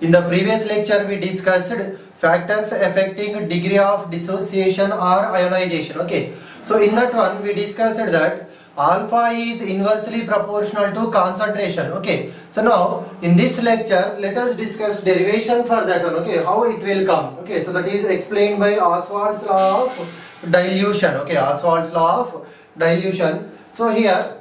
in the previous lecture we discussed factors affecting degree of dissociation or ionization. Okay. So in that one we discussed that alpha is inversely proportional to concentration. Okay. So now in this lecture let us discuss derivation for that one. Okay. How it will come. Okay. So that is explained by Ostwald's law of dilution. Okay. Ostwald's law of dilution. So here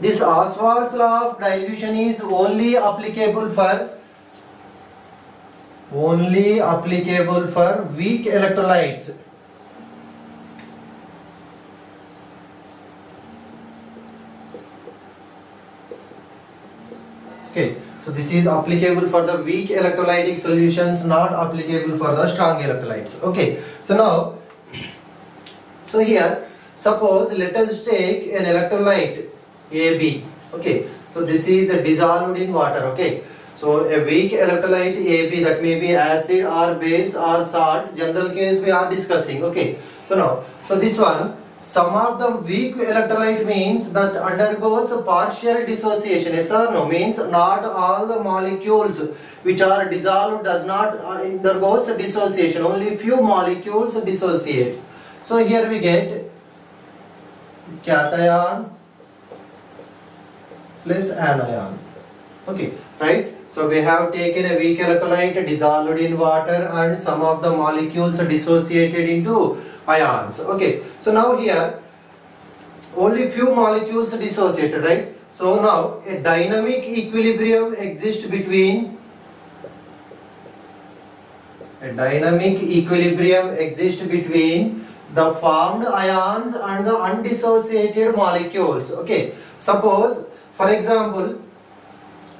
this Ostwald's law of dilution is only applicable for only applicable for weak electrolytes. Okay, so this is applicable for the weak electrolytic solutions, not applicable for the strong electrolytes. Okay, so now, so here, suppose let us take an electrolyte AB. Okay, so this is a dissolved in water. Okay, so a weak electrolyte AB that may be acid or base or salt. General case we are discussing. Okay, so now, so this one some of the weak electrolyte means that undergoes partial dissociation. Yes or no means not all the molecules which are dissolved does not uh, undergoes dissociation. Only few molecules dissociates so here we get cation plus anion. Okay right so we have taken a weak electrolyte dissolved in water and some of the molecules dissociated into ions. Okay. So now here only few molecules dissociated right? So now a dynamic equilibrium exists between a dynamic equilibrium exists between the formed ions and the undissociated molecules. Okay. Suppose for example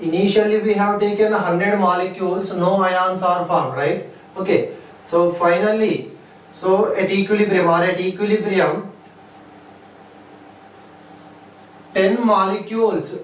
initially we have taken 100 molecules no ions are formed right okay so finally so at equilibrium or at equilibrium 10 molecules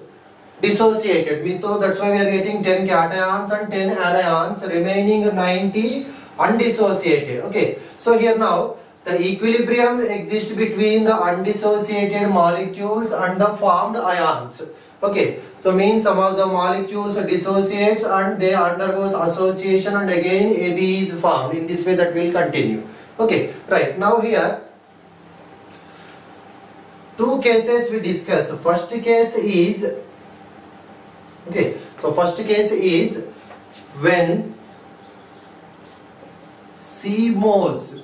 dissociated. So that's why we are getting 10 cations and 10 anions remaining 90 undissociated. Okay. So here now the equilibrium exists between the undissociated molecules and the formed ions. Okay. So means some of the molecules dissociates and they undergoes association and again AB is formed. In this way that will continue. Okay. Right. Now here two cases we discuss. First case is okay. So first case is when C moles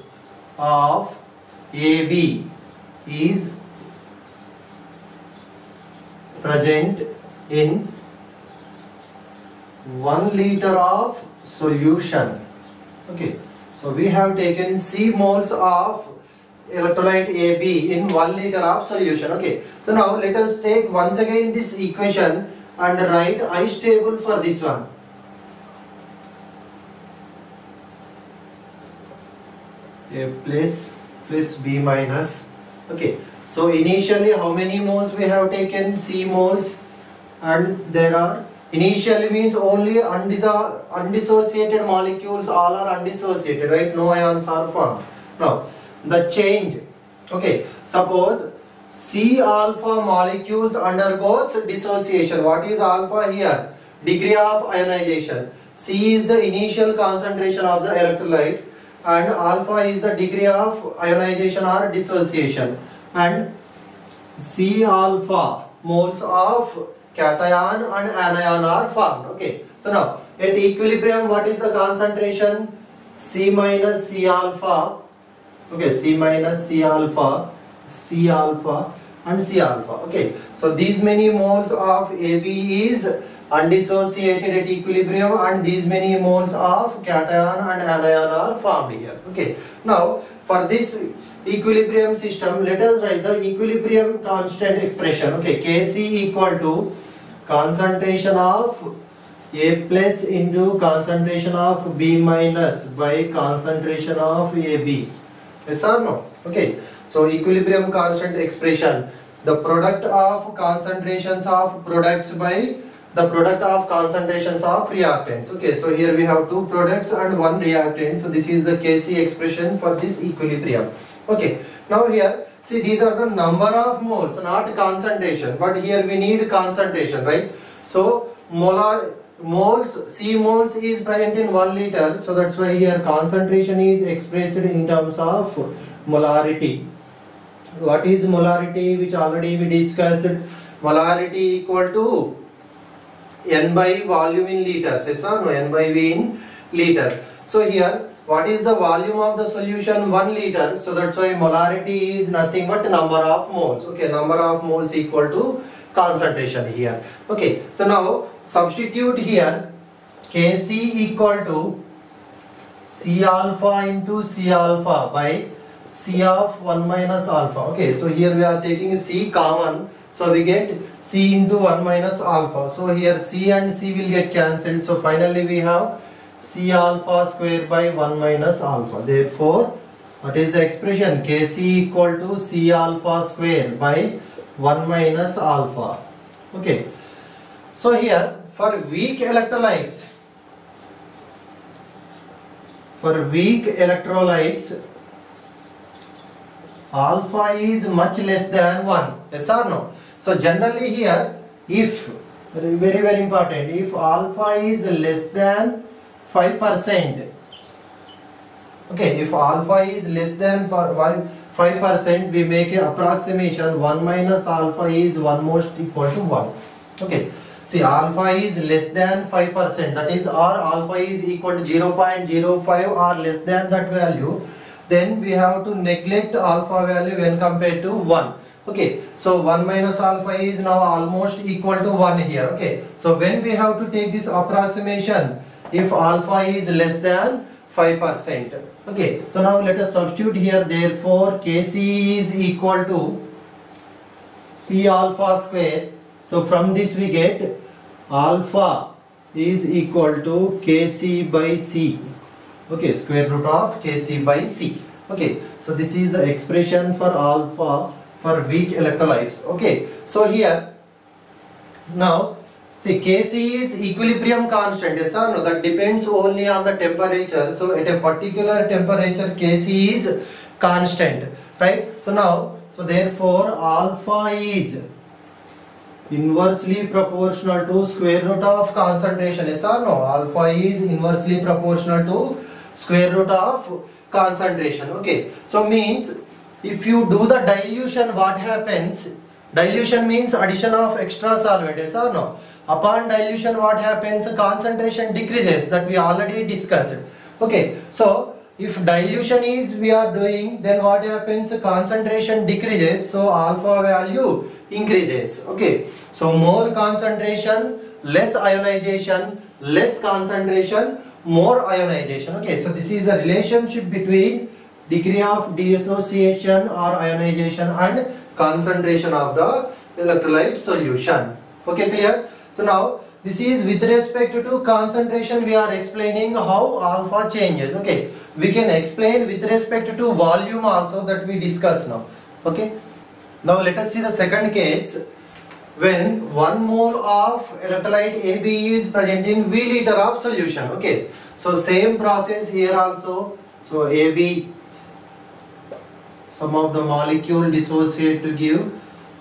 of AB is present in 1 liter of solution. Okay. So we have taken C moles of electrolyte AB in 1 liter of solution. Okay. So now let us take once again this equation and write ice table for this one. A plus plus B minus. Okay. So initially how many moles we have taken? C moles. And there are initially means only undissociated molecules all are undissociated right? No ions are formed. Now the change. Okay suppose C alpha molecules undergoes dissociation. What is alpha here? Degree of ionization. C is the initial concentration of the electrolyte and alpha is the degree of ionization or dissociation and C alpha moles of cation and anion are formed. Okay. So now at equilibrium what is the concentration? C minus C alpha. Okay c minus c alpha c alpha and c alpha. Okay. So these many moles of ab is undissociated at equilibrium and these many moles of cation and anion are formed here okay now for this equilibrium system let us write the equilibrium constant expression okay kc equal to concentration of a plus into concentration of b minus by concentration of ab Yes or no? Okay. So equilibrium constant expression. The product of concentrations of products by the product of concentrations of reactants. Okay. So here we have two products and one reactant. So this is the Kc expression for this equilibrium. Okay. Now here see these are the number of moles not concentration but here we need concentration right. So molar moles C moles is present in 1 liter so that's why here concentration is expressed in terms of molarity what is molarity which already we discussed molarity equal to n by volume in liters yes or no n by v in liter so here what is the volume of the solution? 1 liter. So that's why molarity is nothing but number of moles. Okay number of moles equal to concentration here. Okay so now substitute here. Kc equal to C alpha into C alpha by C of 1 minus alpha. Okay, so here we are taking C common. So we get C into 1 minus alpha. So here C and C will get cancelled. So finally we have C alpha square by 1 minus alpha. Therefore, what is the expression? Kc equal to C alpha square by 1 minus alpha. Okay. So here for weak electrolytes for weak electrolytes alpha is much less than 1 yes or no so generally here if very very important if alpha is less than 5 percent okay if alpha is less than 5 percent we make an approximation 1 minus alpha is 1 most equal to 1 okay. See alpha is less than 5% that is or alpha is equal to 0.05 or less than that value then we have to neglect alpha value when compared to 1 okay so 1 minus alpha is now almost equal to 1 here okay so when we have to take this approximation if alpha is less than 5% okay so now let us substitute here therefore kc is equal to c alpha square so from this we get alpha is equal to Kc by C. Okay, square root of Kc by C. Okay, so this is the expression for alpha for weak electrolytes. Okay, so here now see Kc is equilibrium constant. Yes or no? That depends only on the temperature. So at a particular temperature Kc is constant. Right? So now so therefore alpha is inversely proportional to square root of concentration yes or no alpha is inversely proportional to square root of concentration okay so means if you do the dilution what happens? Dilution means addition of extra solvent yes or no? Upon dilution what happens? Concentration decreases that we already discussed. Okay so if dilution is we are doing then what happens? Concentration decreases so alpha value increases. Okay so more concentration, less ionization, less concentration, more ionization. Okay, so this is the relationship between degree of dissociation or ionization and concentration of the electrolyte solution. Okay, clear? So now this is with respect to concentration we are explaining how alpha changes. Okay, we can explain with respect to volume also that we discuss now. Okay, now let us see the second case when 1 mole of electrolyte AB is present in V liter of solution. Okay. So same process here also. So AB some of the molecule dissociate to give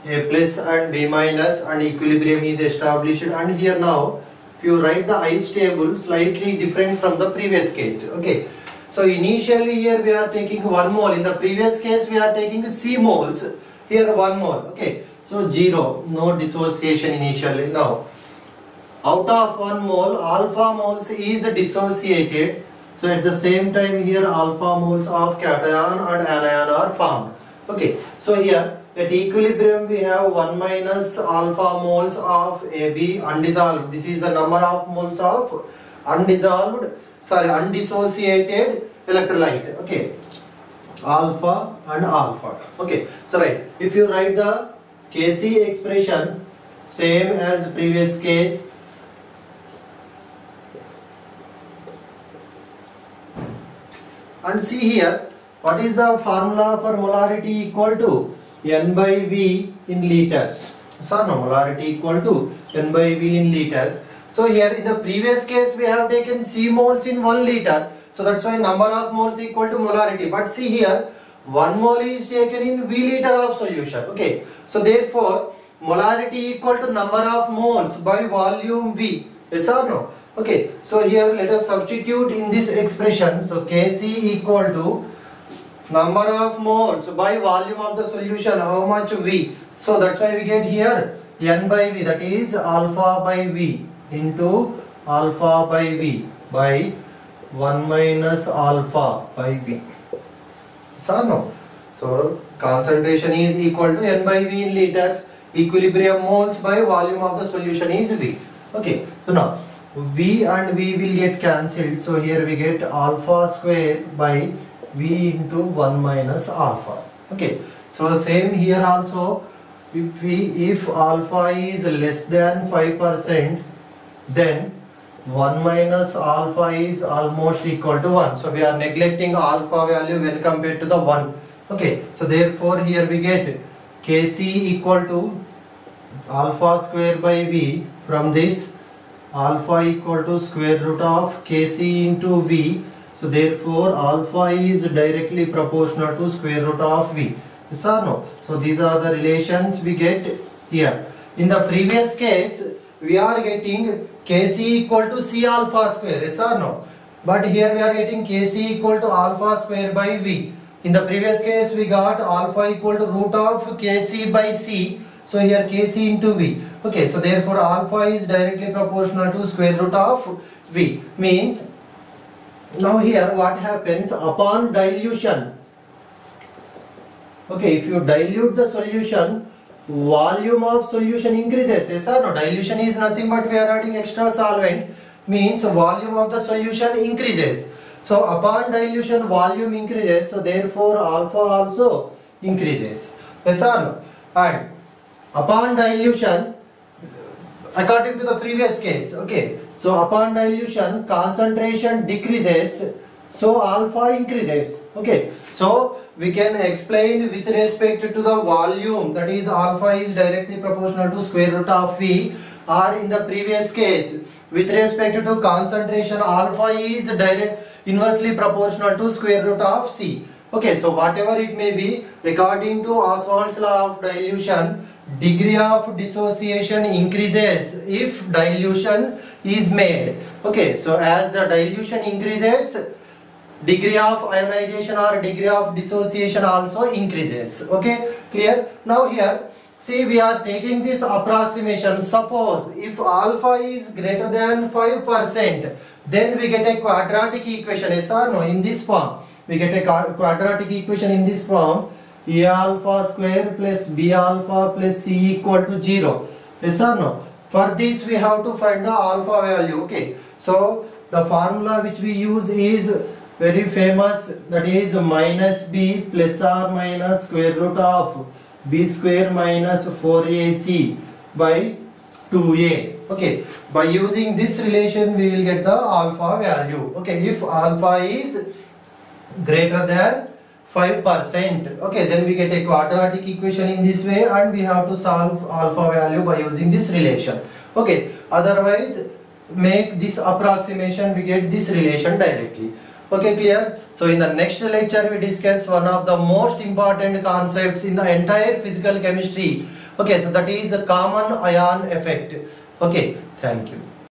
A plus and B minus and equilibrium is established and here now if you write the ice table slightly different from the previous case. Okay. So initially here we are taking 1 mole. In the previous case we are taking C moles. Here 1 mole. Okay. So 0, no dissociation initially. Now, out of 1 mole, alpha moles is dissociated. So at the same time here alpha moles of cation and anion are formed. Okay, so here at equilibrium we have 1 minus alpha moles of AB undissolved. This is the number of moles of undissolved, sorry, undissociated electrolyte. Okay, alpha and alpha. Okay, so right, if you write the Kc expression same as previous case and see here what is the formula for molarity equal to n by v in liters so no molarity equal to n by v in liters so here in the previous case we have taken c moles in 1 liter so that's why number of moles equal to molarity but see here 1 mole is taken in V liter of solution. Okay. So therefore, molarity equal to number of moles by volume V. Yes or no? Okay, so here let us substitute in this expression. So Kc equal to number of moles by volume of the solution. How much V? So that's why we get here N by V that is alpha by V into alpha by V by 1 minus alpha by V. Or no? So concentration is equal to N by V in liters. Equilibrium moles by volume of the solution is V. Okay, so now V and V will get cancelled. So here we get alpha square by V into 1 minus alpha. Okay, so same here also. If we if alpha is less than 5%, then 1 minus alpha is almost equal to 1. So we are neglecting alpha value when compared to the 1. Okay, so therefore here we get Kc equal to alpha square by V from this alpha equal to square root of Kc into V. So therefore alpha is directly proportional to square root of V. Yes or no? So these are the relations we get here. In the previous case, we are getting Kc equal to C alpha square. Yes or no? But here we are getting Kc equal to alpha square by V. In the previous case, we got alpha equal to root of Kc by C. So here Kc into V. Okay, so therefore alpha is directly proportional to square root of V. Means, now here what happens upon dilution. Okay, if you dilute the solution, volume of solution increases. Yes or no? Dilution is nothing but we are adding extra solvent. Means volume of the solution increases. So upon dilution volume increases. So therefore alpha also increases. Yes or no? And upon dilution according to the previous case. Okay. So upon dilution concentration decreases. So alpha increases. Okay. So we can explain with respect to the volume. That is alpha is directly proportional to square root of v or in the previous case with respect to concentration alpha is direct inversely proportional to square root of c. Okay. So whatever it may be according to Ostwald's law of dilution degree of dissociation increases if dilution is made. Okay so as the dilution increases degree of ionization or degree of dissociation also increases. Okay clear? Now here see we are taking this approximation. Suppose if alpha is greater than 5 percent then we get a quadratic equation. Yes or no? In this form. We get a quadratic equation in this form a alpha square plus b alpha plus c equal to 0 yes or no? For this we have to find the alpha value okay? So the formula which we use is very famous that is minus b plus or minus square root of b square minus 4ac by 2a okay? By using this relation we will get the alpha value okay? If alpha is greater than 5%. Okay, then we get a quadratic equation in this way and we have to solve alpha value by using this relation. Okay, otherwise make this approximation we get this relation directly. Okay, clear? So in the next lecture we discuss one of the most important concepts in the entire physical chemistry. Okay, so that is the common ion effect. Okay, thank you.